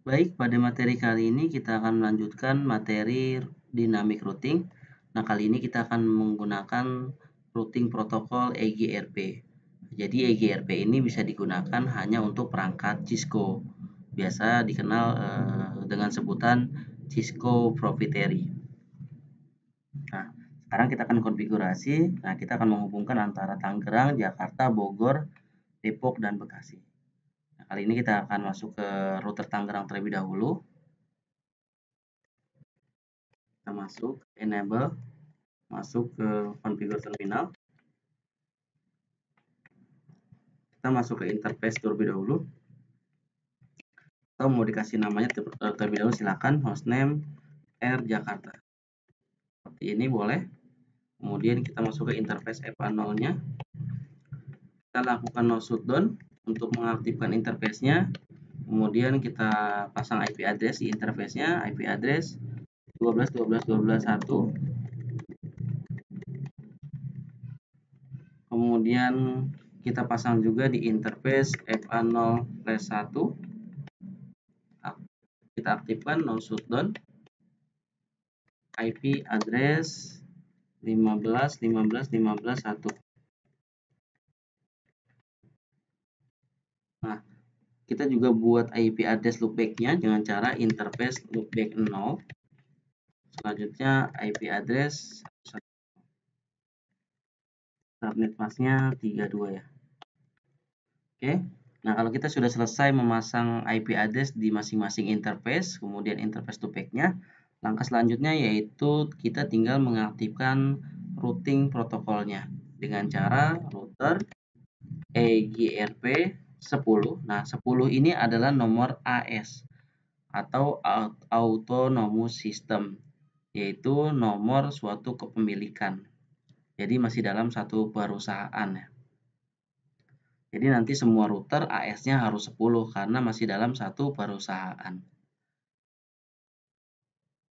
Baik, pada materi kali ini kita akan melanjutkan materi dynamic routing. Nah, kali ini kita akan menggunakan routing protokol EGRP. Jadi EGRP ini bisa digunakan hanya untuk perangkat Cisco. Biasa dikenal eh, dengan sebutan Cisco Proprietary. Nah, sekarang kita akan konfigurasi. Nah, kita akan menghubungkan antara Tangerang, Jakarta, Bogor, Depok, dan Bekasi. Kali ini kita akan masuk ke router Tangerang terlebih dahulu. Kita masuk, enable, masuk ke configure terminal. Kita masuk ke interface terlebih dahulu. Atau mau dikasih namanya terlebih dahulu silakan hostname R Jakarta. Seperti ini boleh. Kemudian kita masuk ke interface FA0-nya. Kita lakukan no shutdown untuk mengaktifkan interface-nya. Kemudian kita pasang IP address di interface-nya IP address 12.12.12.1 kemudian kita pasang juga di interface FA0 1 kita aktifkan no shutdown IP address 15 15 15 1 kita juga buat IP address loopback-nya dengan cara interface loopback 0 selanjutnya IP address subnet masknya 32 ya. Oke nah kalau kita sudah selesai memasang IP address di masing-masing interface kemudian interface loopback-nya langkah selanjutnya yaitu kita tinggal mengaktifkan routing protokolnya dengan cara router EGRP 10. Nah, 10 ini adalah nomor AS atau autonomous system, yaitu nomor suatu kepemilikan. Jadi masih dalam satu perusahaan. Jadi nanti semua router AS-nya harus 10 karena masih dalam satu perusahaan.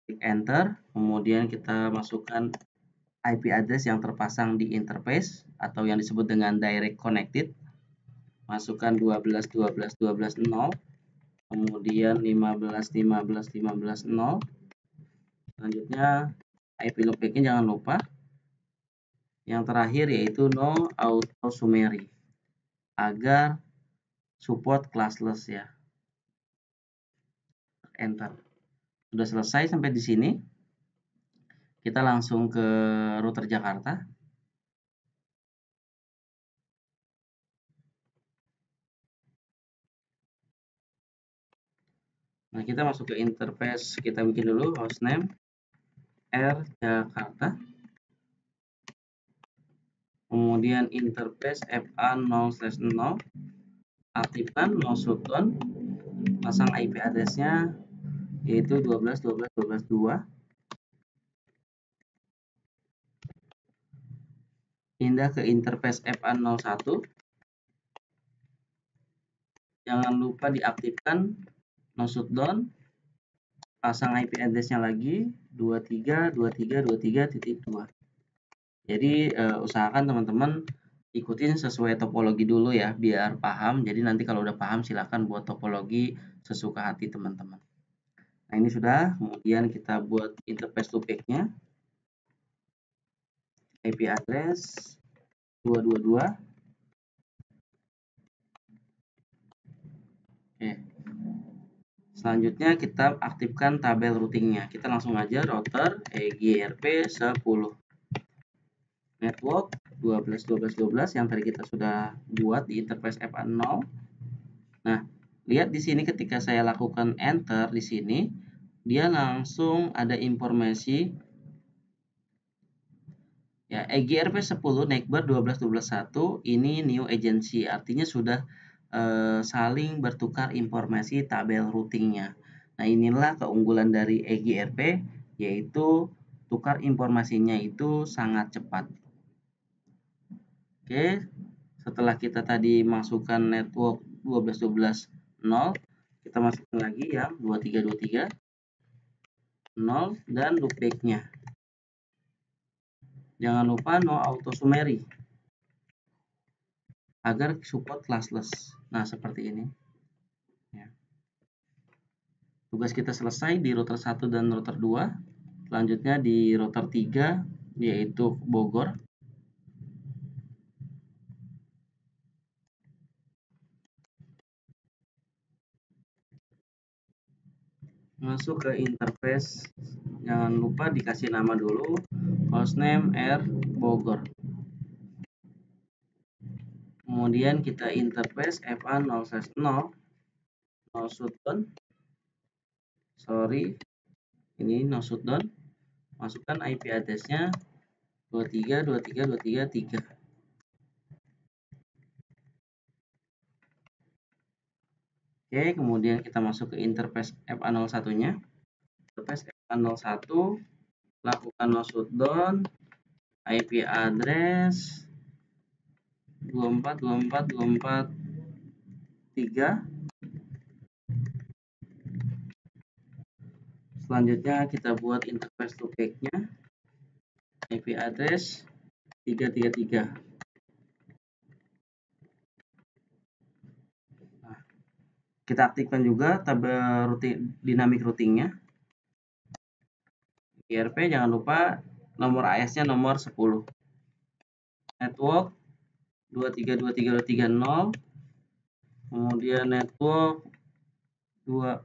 Klik enter, kemudian kita masukkan IP address yang terpasang di interface atau yang disebut dengan direct connected masukkan 12 12 12 0 kemudian 15 15 15 0 selanjutnya IP loopbacknya jangan lupa. Yang terakhir yaitu no auto summary. Agar support classless ya. Enter. Sudah selesai sampai di sini. Kita langsung ke router Jakarta Nah, kita masuk ke interface, kita bikin dulu hostname R Jakarta. Kemudian interface FA0/0 aktifkan no shutdown pasang IP addressnya yaitu 12 12 12 2 pindah ke interface FA01 jangan lupa diaktifkan no shutdown pasang IP address-nya lagi 232323.2 jadi uh, usahakan teman-teman ikutin sesuai topologi dulu ya biar paham. Jadi nanti kalau udah paham silahkan buat topologi sesuka hati teman-teman. Nah ini sudah. Kemudian kita buat interface loopback-nya IP address 222 Selanjutnya kita aktifkan tabel routingnya. Kita langsung aja router EGRP 10. Network 12 12 12 yang tadi kita sudah buat di interface FA0. Nah, lihat di sini ketika saya lakukan enter di sini, dia langsung ada informasi ya EGRP 10 Neckbar 12 12 1 ini new agency artinya sudah eh, saling bertukar informasi tabel routingnya. Nah inilah keunggulan dari EGRP yaitu tukar informasinya itu sangat cepat. Oke, setelah kita tadi masukkan network 12.12.0, kita masukkan lagi yang 2323 0 dan loopback-nya. Jangan lupa no auto summary agar support classless. Nah, seperti ini. Ya. tugas kita selesai di router 1 dan router 2 selanjutnya di router 3 yaitu Bogor. Masuk ke interface. Jangan lupa dikasih nama dulu. Hostname R Bogor kemudian kita interface FA060 no shutdown sorry. Ini no shutdown masukkan IP addressnya. 232323 Oke, kemudian kita masuk ke interface FA01-nya. Interface FA01, lakukan no shutdown, IP address 242424 Selanjutnya kita buat interface loopback-nya. IP address 333. kita aktifkan juga tabel routing, dynamic routingnya IRP jangan lupa nomor AS nya nomor 10 network 2323230 kemudian network 2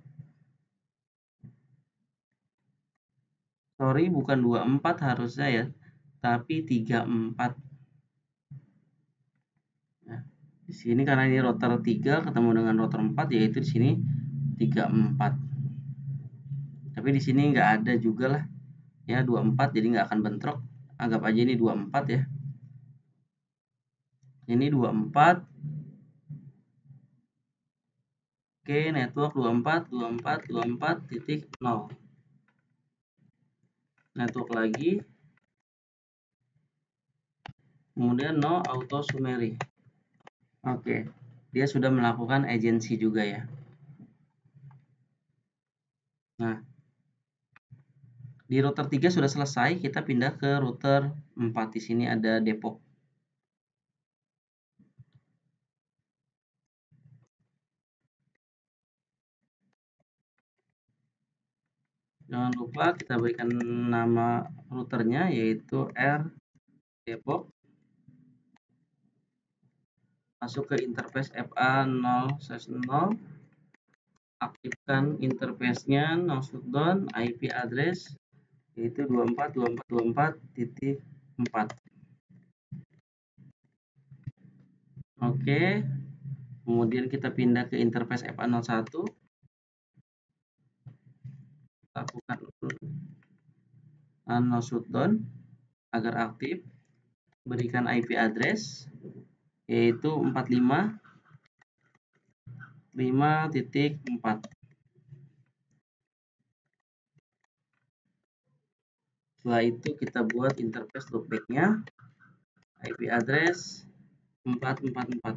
sorry bukan 24 harusnya ya tapi 34 di sini karena ini router 3 ketemu dengan router 4 yaitu di sini 34. Tapi di sini nggak ada juga lah ya 24 jadi nggak akan bentrok. Anggap aja ini 24 ya. Ini 24. Oke, network 24 24 24 titik 0. Network lagi. Kemudian no auto summary. Oke, dia sudah melakukan agensi juga ya. Nah, di router 3 sudah selesai, kita pindah ke router 4. Di sini ada Depok. Jangan lupa kita berikan nama routernya yaitu R Depok. Masuk ke interface FA0/0 aktifkan interface-nya no shutdown IP address yaitu 242424.4 Oke. Kemudian kita pindah ke interface FA01 lakukan no shutdown agar aktif berikan IP address yaitu 45 5.4 setelah itu kita buat interface loopback-nya. IP address 444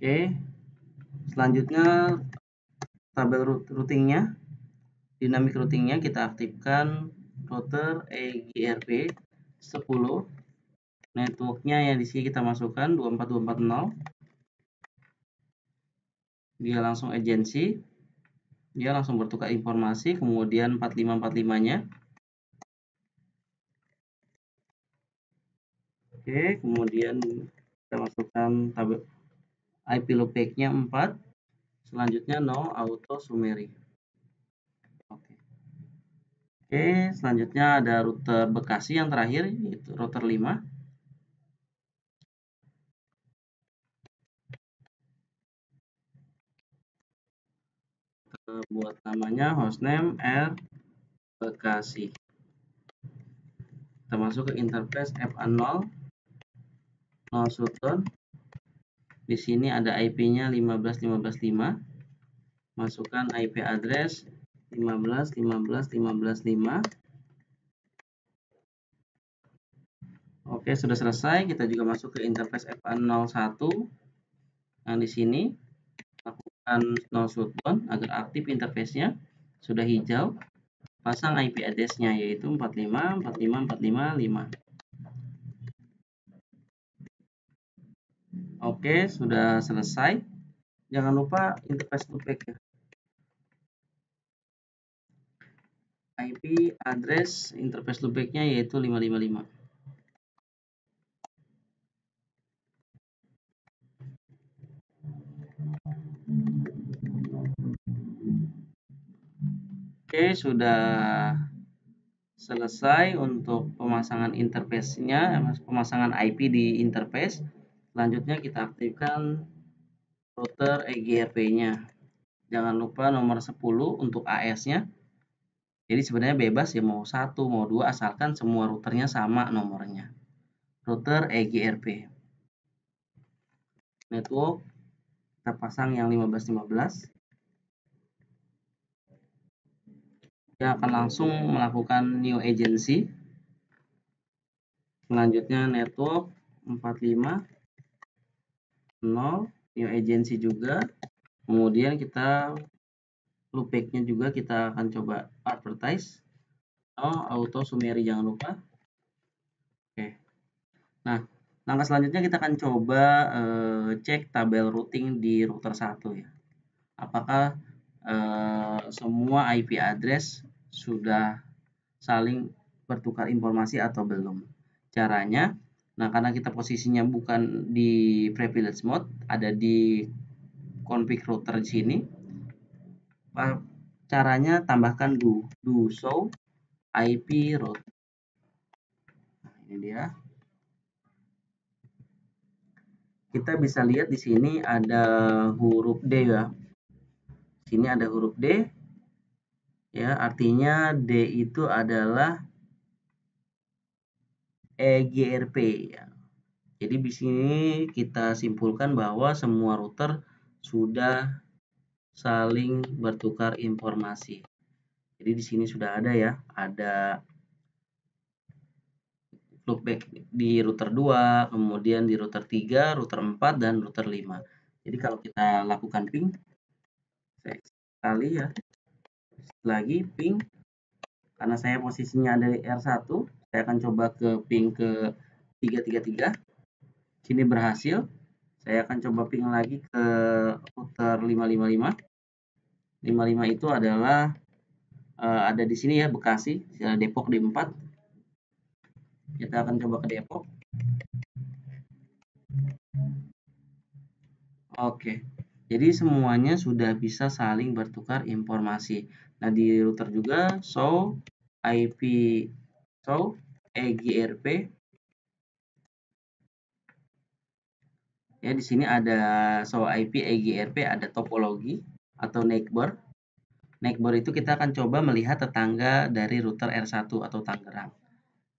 oke. Selanjutnya tabel routingnya. Dinamik routingnya kita aktifkan router EGRP 10 networknya yang di sini kita masukkan 24240 dia langsung agensi dia langsung bertukar informasi kemudian 4545 nya oke kemudian kita masukkan tabel IP loopback nya 4 selanjutnya no auto summary Oke, selanjutnya ada router Bekasi yang terakhir yaitu router 5. Kita buat namanya hostname R Bekasi. Kita masuk ke interface FA0 0 shutdown. Di sini ada IP-nya 15155. Masukkan IP address 15 15 15 5 Oke, sudah selesai. Kita juga masuk ke interface FA01. Nah, di sini lakukan no shutdown agar aktif interface-nya. Sudah hijau. Pasang IP address-nya yaitu 45 45 45 5. Oke, sudah selesai. Jangan lupa interface loopback ya. IP address interface loopback-nya yaitu 555. Oke, sudah selesai untuk pemasangan interface-nya, pemasangan IP di interface. Selanjutnya kita aktifkan router EGRP-nya. Jangan lupa nomor 10 untuk AS-nya. Jadi sebenarnya bebas ya mau satu, mau dua, asalkan semua routernya sama nomornya. Router EGRP. Network, kita pasang yang 1515. dia akan langsung melakukan new agency selanjutnya network 45 0 new agency juga. Kemudian kita loopbacknya juga kita akan coba advertise. Oh auto summary jangan lupa. Oke. Nah langkah selanjutnya kita akan coba uh, cek tabel routing di router 1 ya. Apakah uh, semua IP address sudah saling bertukar informasi atau belum. Caranya, nah karena kita posisinya bukan di privilege mode, ada di config router di sini. Caranya tambahkan do, do show IP route. Nah, ini dia. Kita bisa lihat di sini ada huruf D ya. Sini ada huruf D, ya artinya D itu adalah EGRP ya. Jadi di sini kita simpulkan bahwa semua router sudah saling bertukar informasi. Jadi di sini sudah ada ya, ada loopback di router 2, kemudian di router 3, router 4 dan router 5. Jadi kalau kita lakukan ping sekali ya lagi ping karena saya posisinya ada di R1 saya akan coba ke ping ke 333 sini berhasil. Saya akan coba ping lagi ke router 555 55 itu adalah uh, ada di sini ya Bekasi Depok di 4 kita akan coba ke Depok. Oke. Jadi semuanya sudah bisa saling bertukar informasi. Nah, di router juga show IP show EGRP. Ya, di sini ada show IP EGRP, ada topologi atau neighbor. Neighbor itu kita akan coba melihat tetangga dari router R1 atau Tangerang.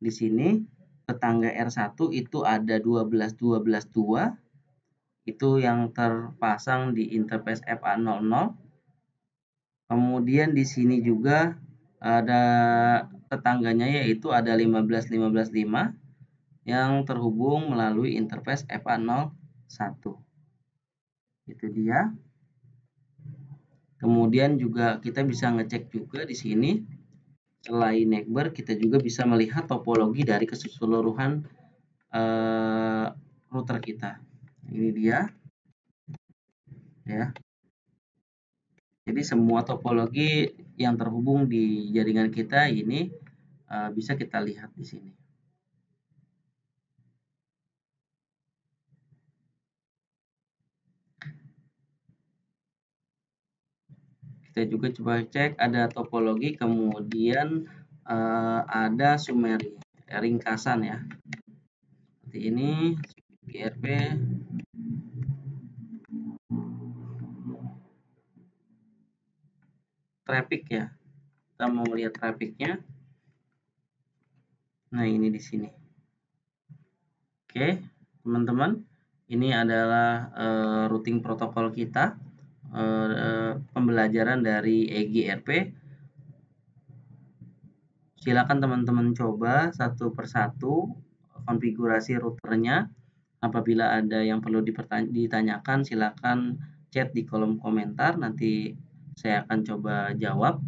Di sini tetangga R1 itu ada 12 12 2 itu yang terpasang di interface FA00 Kemudian di sini juga ada tetangganya yaitu ada 15155 yang terhubung melalui interface FA01. Itu dia. Kemudian juga kita bisa ngecek juga di sini selain neighbor kita juga bisa melihat topologi dari keseluruhan uh, router kita. Ini dia. Ya. Jadi semua topologi yang terhubung di jaringan kita ini bisa kita lihat di sini. Kita juga coba cek ada topologi, kemudian uh, ada summary, ringkasan ya. Seperti ini, GRP traffic ya. Kita mau melihat trafficnya. Nah, ini di sini. Oke, teman-teman. Ini adalah uh, routing protokol kita. Uh, pembelajaran dari EGRP. Silakan teman-teman coba satu persatu konfigurasi routernya. Apabila ada yang perlu ditanyakan, silakan chat di kolom komentar. Nanti saya akan coba jawab.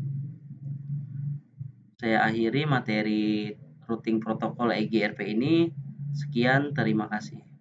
Saya akhiri materi routing protokol EGRP ini. Sekian, terima kasih.